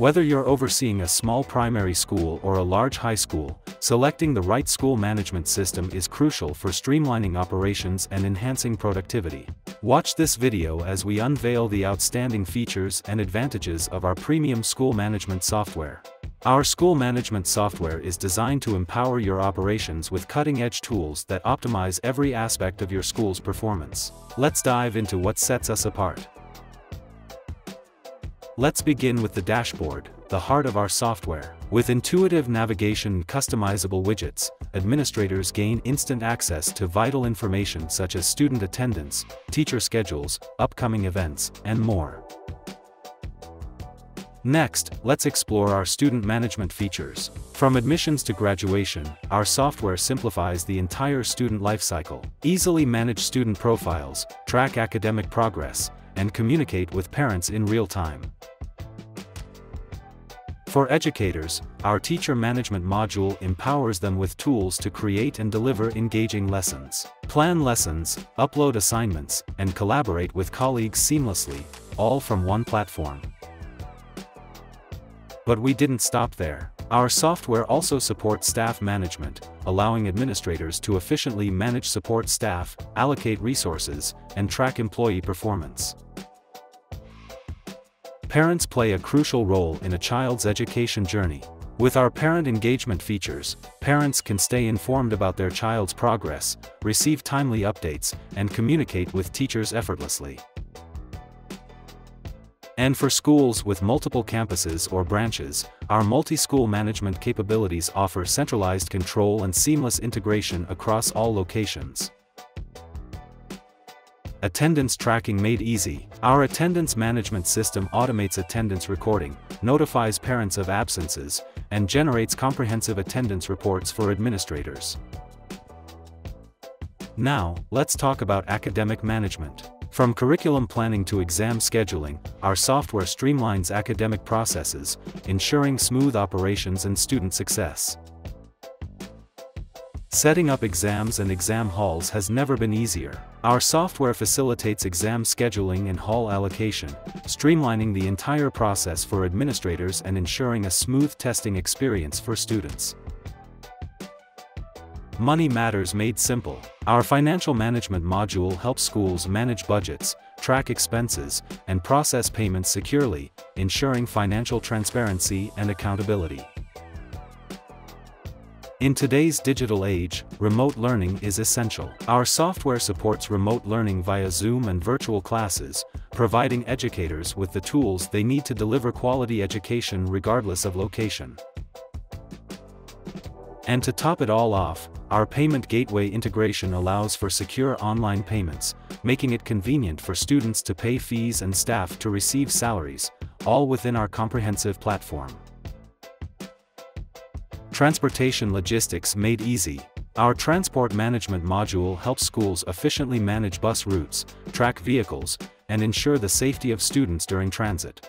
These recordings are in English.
Whether you're overseeing a small primary school or a large high school, selecting the right school management system is crucial for streamlining operations and enhancing productivity. Watch this video as we unveil the outstanding features and advantages of our premium school management software. Our school management software is designed to empower your operations with cutting-edge tools that optimize every aspect of your school's performance. Let's dive into what sets us apart. Let's begin with the dashboard, the heart of our software. With intuitive navigation and customizable widgets, administrators gain instant access to vital information such as student attendance, teacher schedules, upcoming events, and more. Next, let's explore our student management features. From admissions to graduation, our software simplifies the entire student lifecycle. Easily manage student profiles, track academic progress, and communicate with parents in real time. For educators, our teacher management module empowers them with tools to create and deliver engaging lessons. Plan lessons, upload assignments, and collaborate with colleagues seamlessly, all from one platform. But we didn't stop there. Our software also supports staff management, allowing administrators to efficiently manage support staff, allocate resources, and track employee performance. Parents play a crucial role in a child's education journey. With our parent engagement features, parents can stay informed about their child's progress, receive timely updates, and communicate with teachers effortlessly. And for schools with multiple campuses or branches, our multi-school management capabilities offer centralized control and seamless integration across all locations. Attendance tracking made easy. Our attendance management system automates attendance recording, notifies parents of absences, and generates comprehensive attendance reports for administrators. Now, let's talk about academic management. From curriculum planning to exam scheduling, our software streamlines academic processes, ensuring smooth operations and student success. Setting up exams and exam halls has never been easier. Our software facilitates exam scheduling and hall allocation, streamlining the entire process for administrators and ensuring a smooth testing experience for students. Money Matters Made Simple. Our financial management module helps schools manage budgets, track expenses, and process payments securely, ensuring financial transparency and accountability. In today's digital age, remote learning is essential. Our software supports remote learning via Zoom and virtual classes, providing educators with the tools they need to deliver quality education regardless of location. And to top it all off, our payment gateway integration allows for secure online payments, making it convenient for students to pay fees and staff to receive salaries, all within our comprehensive platform. Transportation Logistics Made Easy. Our transport management module helps schools efficiently manage bus routes, track vehicles, and ensure the safety of students during transit.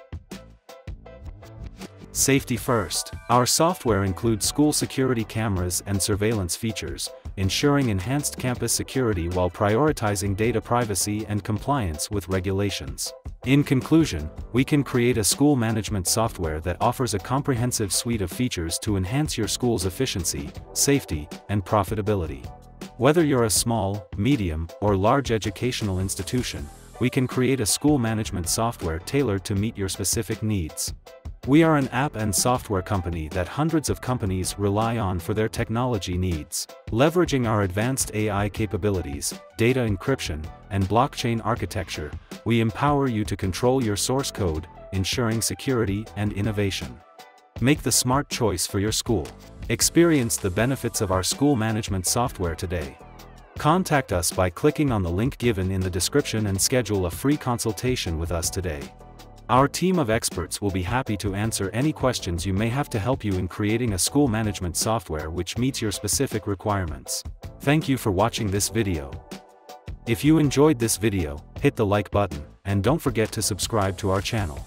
Safety first. Our software includes school security cameras and surveillance features, ensuring enhanced campus security while prioritizing data privacy and compliance with regulations. In conclusion, we can create a school management software that offers a comprehensive suite of features to enhance your school's efficiency, safety, and profitability. Whether you're a small, medium, or large educational institution, we can create a school management software tailored to meet your specific needs. We are an app and software company that hundreds of companies rely on for their technology needs. Leveraging our advanced AI capabilities, data encryption, and blockchain architecture, we empower you to control your source code, ensuring security and innovation. Make the smart choice for your school. Experience the benefits of our school management software today. Contact us by clicking on the link given in the description and schedule a free consultation with us today. Our team of experts will be happy to answer any questions you may have to help you in creating a school management software which meets your specific requirements. Thank you for watching this video. If you enjoyed this video, hit the like button, and don't forget to subscribe to our channel.